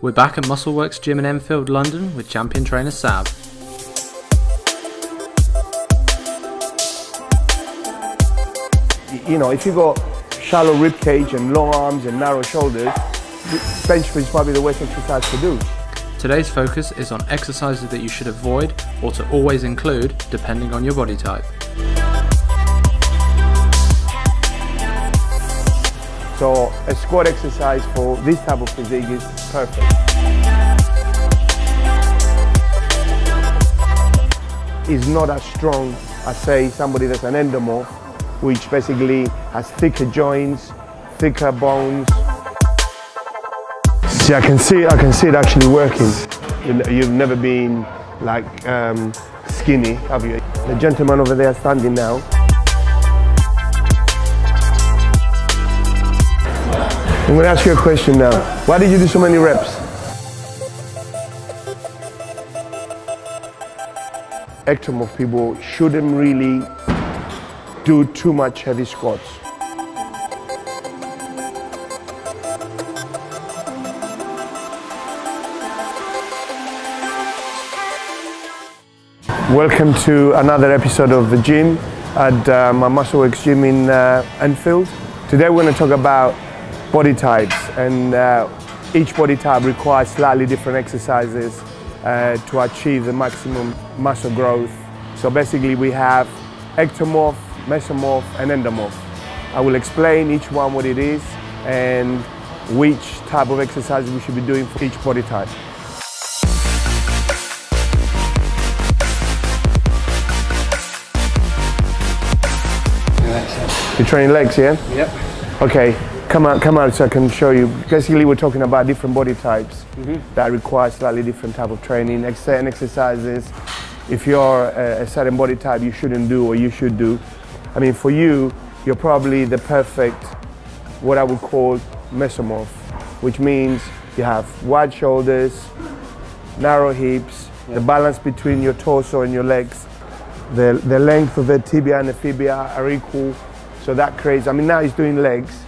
We're back at Muscleworks Gym in Enfield, London with champion trainer Sav. You know, if you've got shallow rib cage and long arms and narrow shoulders, bench press is probably the worst exercise to do. Today's focus is on exercises that you should avoid or to always include depending on your body type. So a squat exercise for this type of physique is perfect. It's not as strong as say somebody that's an endomorph, which basically has thicker joints, thicker bones. See, I can see, I can see it actually working. You've never been like um, skinny, have you? The gentleman over there standing now, I'm to ask you a question now. Why did you do so many reps? Ectomorph people shouldn't really do too much heavy squats. Welcome to another episode of The Gym at uh, my Muscleworks gym in uh, Enfield. Today we're going to talk about body types and uh, each body type requires slightly different exercises uh, to achieve the maximum muscle growth. So basically we have ectomorph, mesomorph and endomorph. I will explain each one what it is and which type of exercise we should be doing for each body type. You're training legs, yeah? Yep. Okay, come out, come out so I can show you. Basically, we're talking about different body types mm -hmm. that require slightly different type of training, certain exercises. If you're a, a, certain body type, you shouldn't do or you should do. I mean, for you, you're probably the perfect, what I would call mesomorph, which means you have wide shoulders, narrow hips, the balance between your torso and your legs, the, the length of the tibia and the fibia are equal. So that creates, I mean, now he's doing legs,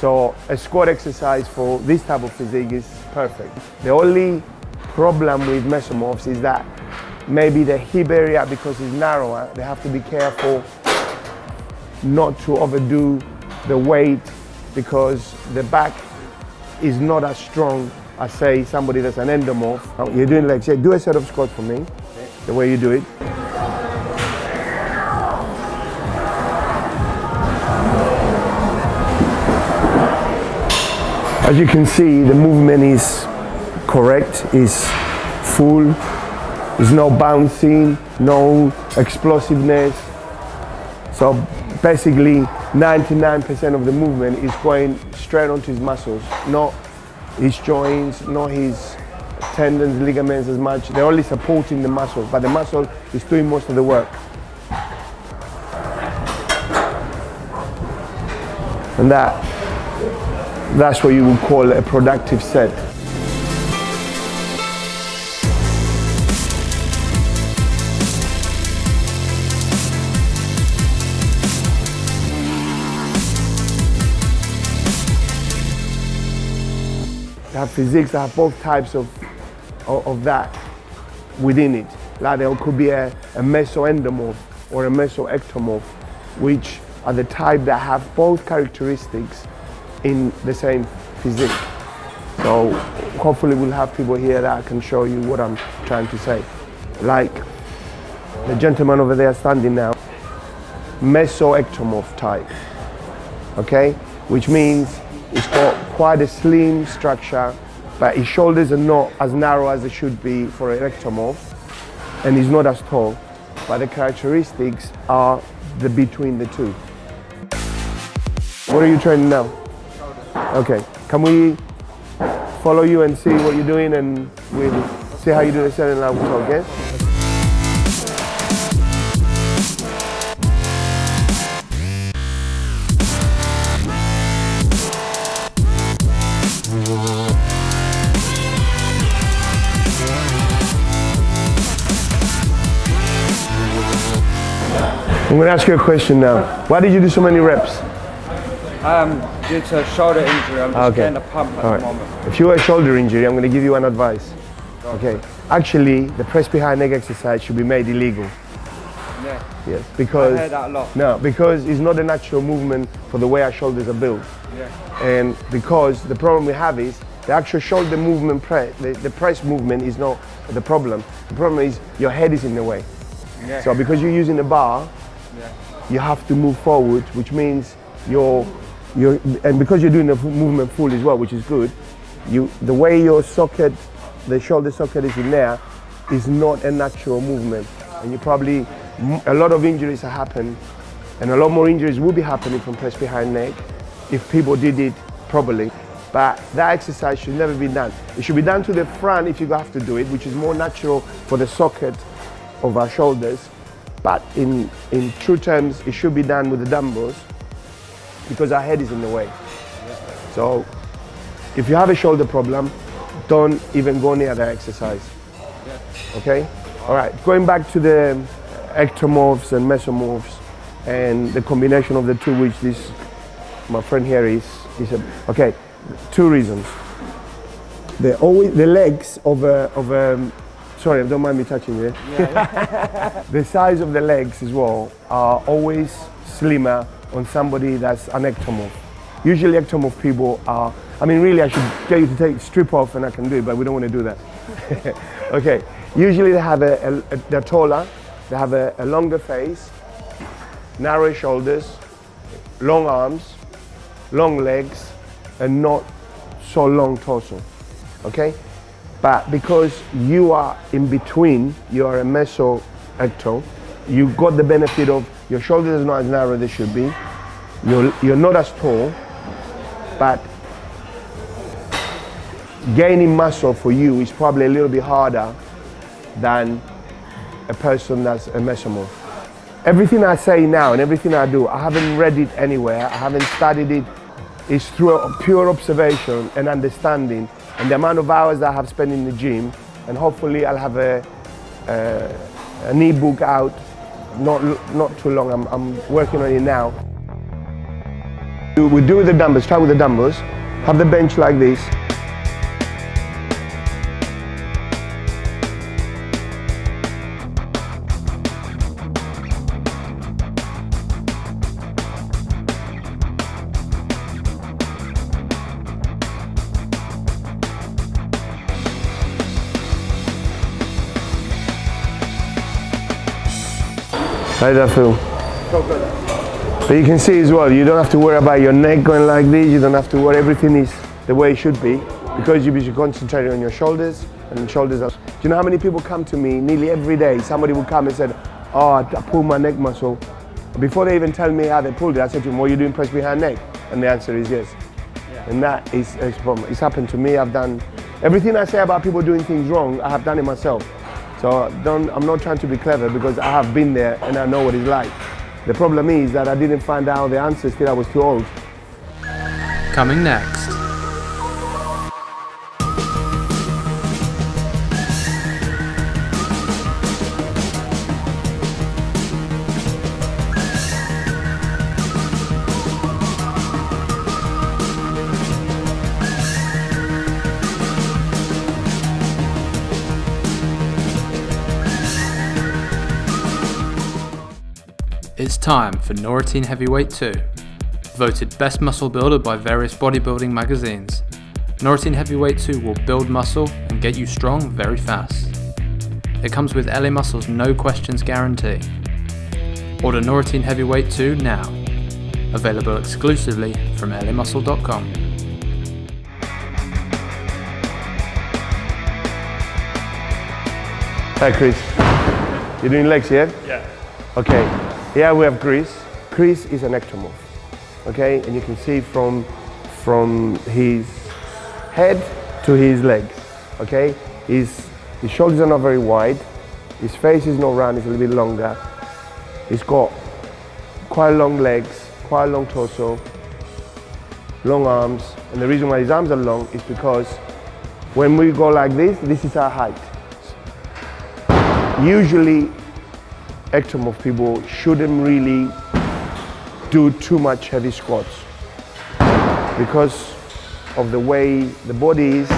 so a squat exercise for this type of physique is perfect. The only problem with mesomorphs is that maybe the hip area, because it's narrower, they have to be careful not to overdo the weight because the back is not as strong as say somebody that's an endomorph. You're doing legs, yeah, do a set of squats for me, the way you do it. As you can see, the movement is correct, is full, there's no bouncing, no explosiveness. So basically 99% of the movement is going straight onto his muscles, not his joints, not his tendons, ligaments as much. They're only supporting the muscle, but the muscle is doing most of the work. And that that's what you would call a productive set. They have physiques that have both types of, of, of that within it. Like there could be a, a mesoendomorph or a mesoectomorph, which are the type that have both characteristics in the same physique. So hopefully we'll have people here that can show you what I'm trying to say. Like the gentleman over there standing now, mesoectomorph type, okay? Which means it's got quite a slim structure, but his shoulders are not as narrow as they should be for an ectomorph, and he's not as tall, but the characteristics are the between the two. What are you training now? Okay, can we follow you and see what you're doing and we'll see how you do the will talk, okay? I'm going to ask you a question now. Why did you do so many reps? Um, due to a shoulder injury. I'm just Okay. getting a pump at the moment. If you have a shoulder injury, I'm going to give you an advice. Okay. Actually, the press behind leg exercise should be made illegal. Yeah, Yes. because I heard that a lot. no, because it's not a natural movement for the way our shoulders are built. Yeah, And because the problem we have is the actual shoulder movement, the, the press movement is not the problem. The problem is your head is in the way. yeah, So because you're using a bar, yeah, you have to move forward, which means you're, you're and because you're doing the movement full as well, which is good, you the way your socket, the shoulder socket is in there, is not a natural movement, and you probably a lot of injuries have happened, and a lot more injuries will be happening from press behind neck if people did it properly. But that exercise should never be done. It should be done to the front if you have to do it, which is more natural for the socket of our shoulders. But in, in true terms, it should be done with the dumbbells because our head is in the way. So if you have a shoulder problem, don't even go near that exercise. Okay? All right, going back to the ectomorphs and mesomorphs and the combination of the two, which this, my friend here is, he said, okay, two reasons. The, always, the legs of a, of a, sorry, don't mind me touching you. The size of the legs as well are always slimmer on somebody that's an ectomorph. Usually ectomorph people are, I mean really I should get you to take strip off and I can do it, but we don't want to do that. okay, usually they have a, a, they're taller, they have a, a longer face, narrow shoulders, long arms, long legs, and not so long torso. Okay? But because you are in between, you are a meso ecto, you got the benefit of your shoulders are not as narrow as they should be, you're, you're not as tall, but gaining muscle for you is probably a little bit harder than a person that's a mesomorph. Everything I say now and everything I do, I haven't read it anywhere, I haven't studied it. It's through a pure observation and understanding and the amount of hours I have spent in the gym. And hopefully, I'll have a, uh, an ebook out not, not too long. I'm, I'm working on it now. We do with the dumbbells, try with the dumbbells. Have the bench like this. How did that feel? So good. But you can see as well, you don't have to worry about your neck going like this, you don't have to worry, everything is the way it should be because you be concentrating on your shoulders and shoulders are. Do you know how many people come to me nearly every day? Somebody will come and said, Oh, I pulled my neck muscle. Before they even tell me how they pulled it, I said to them, What are you doing press behind neck? And the answer is yes. And that is problem. It's happened to me. I've done everything I say about people doing things wrong, I have done it myself. So don't, I'm not trying to be clever because I have been there and I know what it's like. The problem is that I didn't find out the answers till I was too old. Coming next. Time for Norateen Heavyweight 2. Voted best muscle builder by various bodybuilding magazines. Norateen Heavyweight 2 will build muscle and get you strong very fast. It comes with LA Muscle's no questions guarantee. Order Norateen Heavyweight 2 now. Available exclusively from lamuscle.com. Hi, Chris. You're doing legs, yeah? Yeah. Okay. Here we have Chris. Chris is an ectomorph. Okay, and you can see from from his head to his legs. Okay, his his shoulders are not very wide. His face is not round. It's a little bit longer. He's got quite long legs, quite long torso, long arms, and the reason why his arms are long is because when we go like this, this is our height. Usually, ectomorph people shouldn't really do too much heavy squats because of the way the body is,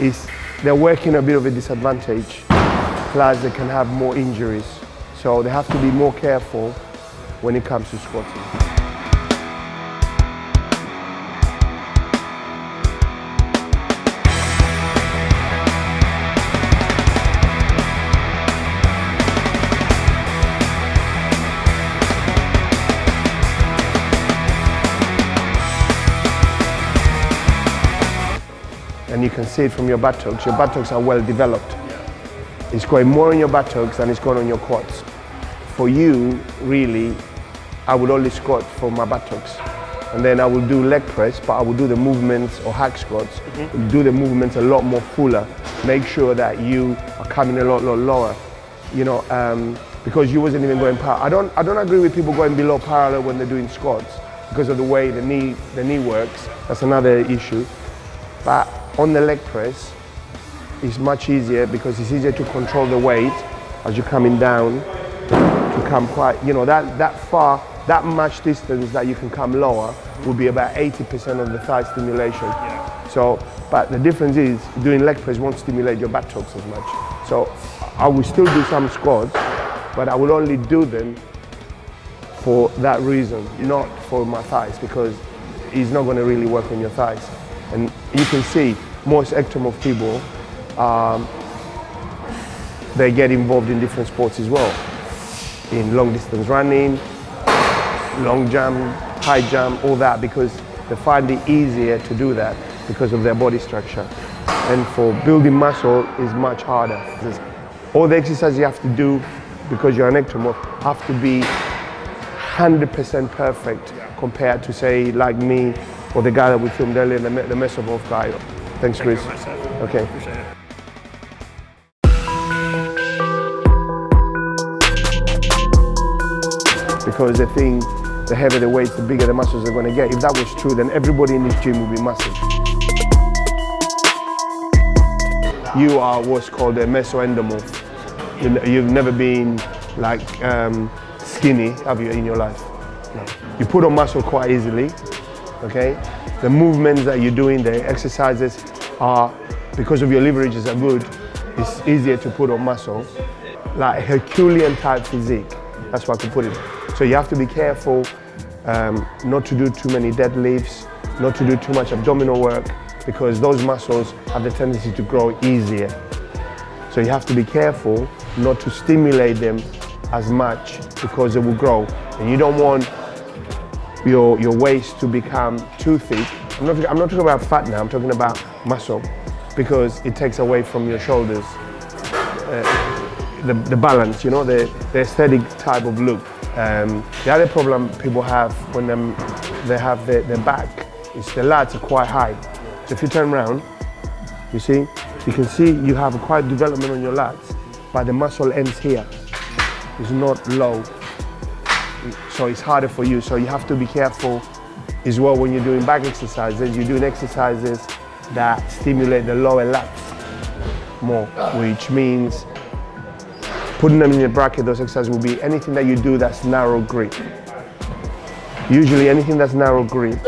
is they're working a bit of a disadvantage. Plus they can have more injuries. So they have to be more careful when it comes to squatting. And you can see it from your buttocks. Your buttocks are well developed. It's going more on your buttocks than it's going on your quads. For you, really, I would only squat for my buttocks. And then I will do leg press, but I will do the movements or hack squats, do the movements a lot more fuller. Make sure that you are coming a lot, lot lower. You know, um, because you wasn't even going parallel. I don't, I don't agree with people going below parallel when they're doing squats because of the way the knee, the knee works. That's another issue. But on the leg press, it's much easier because it's easier to control the weight as you're coming down to come quite, you know, that, that far, that much distance that you can come lower will be about 80% of the thigh stimulation. So, but the difference is doing leg press won't stimulate your buttocks as much. So I will still do some squats, but I will only do them for that reason, not for my thighs, because it's not going to really work on your thighs. And you can see most ectomorph people, um, they get involved in different sports as well. In long distance running, long jump, high jump, all that, because they find it easier to do that because of their body structure. And for building muscle is much harder. All the exercises you have to do because you're an ectomorph have to be 100% perfect compared to say like me or the guy that we filmed earlier, the, the Mesomorph guy. Thanks, Chris. Okay. Because they think the heavier the weights, the bigger the muscles they're going to get. If that was true, then everybody in this gym would be massive. You are what's called a mesoendomorph. You- You've never been like um, skinny, have you, in your life? No. You put on muscle quite easily, okay? The movements that you're doing, the exercises are, because of your leverages are good, it's easier to put on muscle. Like Herculean type physique, that's what I could put it. So you have to be careful um, not to do too many deadlifts, not to do too much abdominal work, because those muscles have the tendency to grow easier. So you have to be careful not to stimulate them as much because they will grow. And you don't want your, your waist to become too thick. I'm not, I'm not talking about fat now, I'm talking about muscle because it takes away from your shoulders uh, the, the balance, you know, the, the aesthetic type of look. Um, the other problem people have when them, they have their, their back is the lats are quite high. So if you turn around, you see, you can see you have quite development on your lats, but the muscle ends here. It's not low. So it's harder for you. So you have to be careful as well when you're doing back exercises. You're doing exercises that stimulate the lower lats more, which means putting them in the bracket, those exercises will be anything that you do that's narrow grip. Usually anything that's narrow grip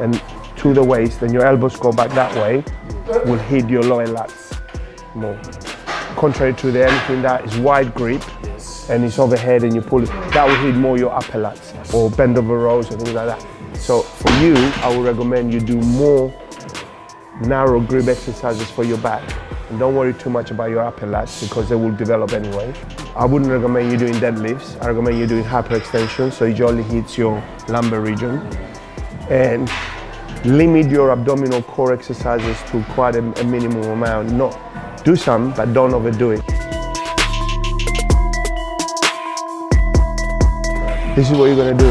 and to the waist and your elbows go back that way will hit your lower lats more. Contrary to the anything that is wide grip and it's overhead and you pull it, that will hit more your upper lats or bend over rows or things like that. So for you, I would recommend you do more narrow grip exercises for your back. And don't worry too much about your upper lats because they will develop anyway. I wouldn't recommend you doing deadlifts. I recommend you doing hyperextension so it only hits your lumbar region. And limit your abdominal core exercises to quite a, a minimum amount. Not do some, but don't overdo it. This is what you're gonna do.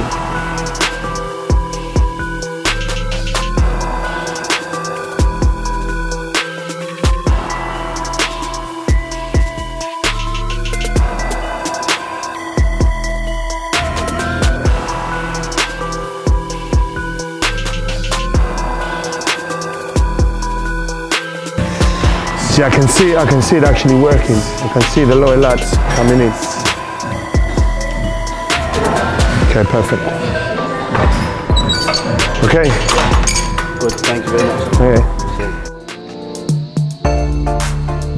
See, I can see, I can see it actually working. I can see the lower lats coming in. Okay, perfect. Okay, Good, thank you very much. Okay.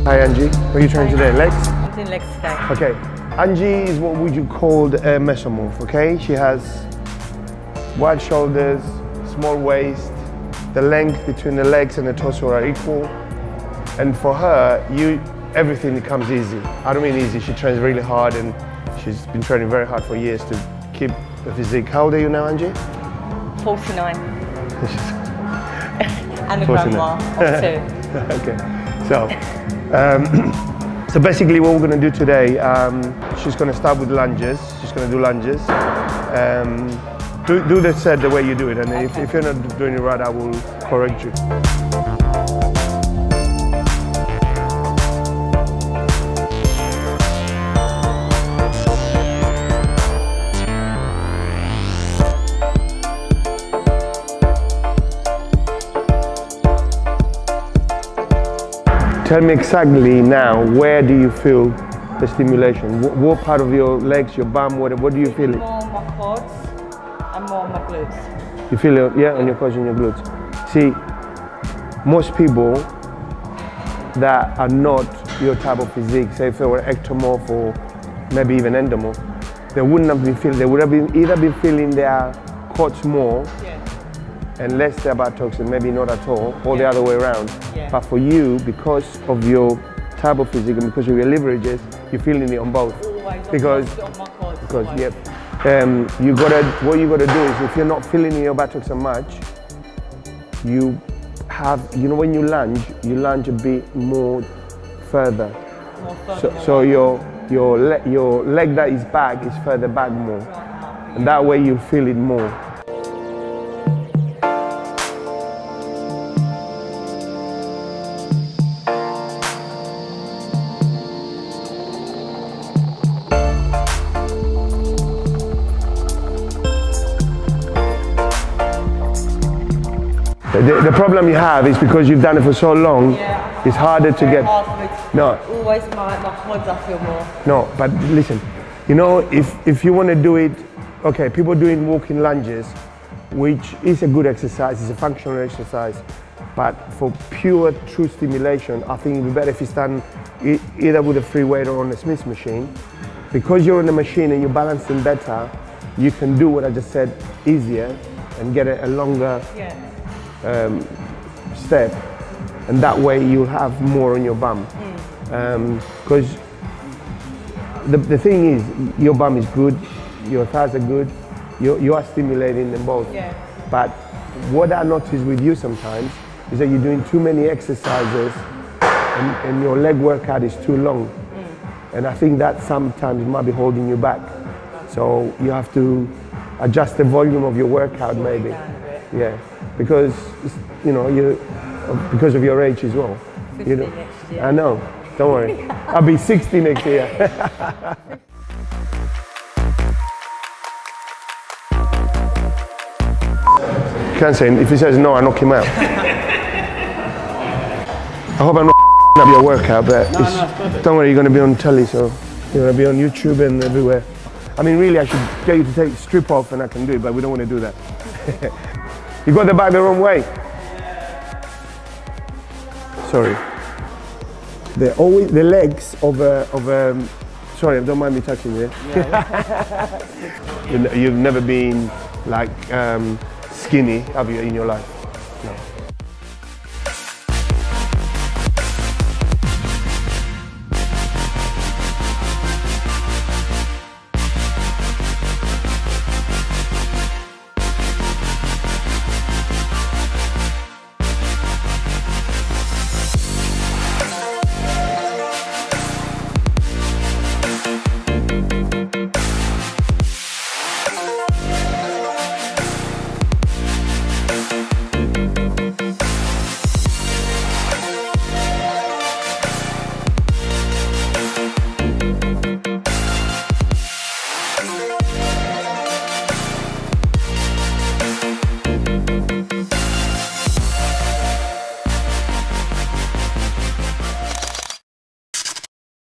Hi Angie, what are you training today? Legs? I'm doing legs today. Okay. Angie is what would you call a mesomorph, okay? She has wide shoulders, small waist, the length between the legs and the torso are equal. And for her, you everything comes easy. I don't mean easy, she trains really hard and she's been training very hard for years to keep the physique. How old are you now, Angie? 49 and a 49. grandma of two. okay. So, um, so basically what we're going to do today, um, she's going to start with lunges. She's going to do lunges. Um, do, do the set the way you do it, and if, if you're not doing it right, I will correct you. Tell me exactly now, where do you feel the stimulation? What, what part of your legs, your bum, what, what do you feel it? More on my quads and more on my glutes. You feel it, yeah, on your quads and your glutes. See, most people that are not your type of physique, say if they were ectomorph or maybe even endomorph, they wouldn't have been feeling, they would have been either been feeling their quads more. And less buttocks and maybe not at all, or the other way around. Yeah. But for you, because of your type of physique and because of your leverages, you're feeling it on both. On Because- my, on my quads. Because yep, um, you gotta what you gotta do is if you're not feeling in your buttocks so much, you have you know when you lunge, you lunge a bit more further. More further, So, so your your le- your leg that is back is further back more, and that way you feel it more. The you have is because you've done it for so long, Yeah. it's harder to get. hard to- No, Always my, my quads I feel more. no, but listen, you know, if, if you want to do it, okay, people doing walking lunges, which is a good exercise, it's a functional exercise, but for pure true stimulation, I think it would be better if you stand e- either with a free weight or on a Smith machine. Because you're on the machine and you're balancing better, you can do what I just said easier and get a, a longer Yeah. Um, step, and that way you'll have more on your bum. Um, because the, the thing is, your bum is good, your thighs are good, you, you are stimulating them both. Yeah. But what I notice with you sometimes is that you're doing too many exercises and, and your leg workout is too long. Mm. And I think that sometimes might be holding you back. So you have to adjust the volume of your workout maybe. down a bit. Yeah, because you know you because of your age as well. 50 you know, next year. I know. Don't worry. I'll be 60 next year. Can't say if he says no, I knock him out. I hope I'm not up your workout, but it's- don't worry, you're going to be on telly, so you're going to be on YouTube and everywhere. I mean, really, I should get you to take strip off, and I can do it, but we don't want to do that. you got the bag the wrong way. Sorry. The always the legs of a of a. Sorry, don't mind me touching you. You- You've never been like um, skinny, have you, in your life?